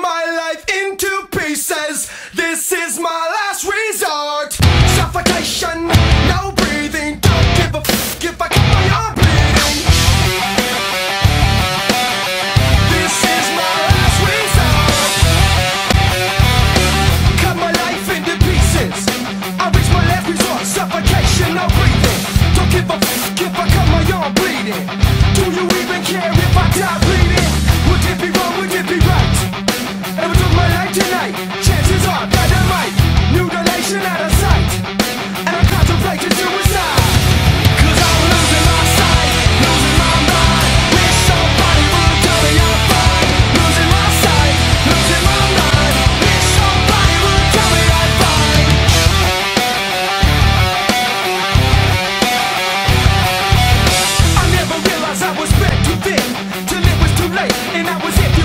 my life into pieces. This is my last resort. Suffocation, no breathing. Don't give a f if I cut my arm bleeding. This is my last resort. Cut my life into pieces. I reach my last resort. Suffocation, no breathing. Don't give a f if I cut my arm bleeding. Do you even care if I die? that was it.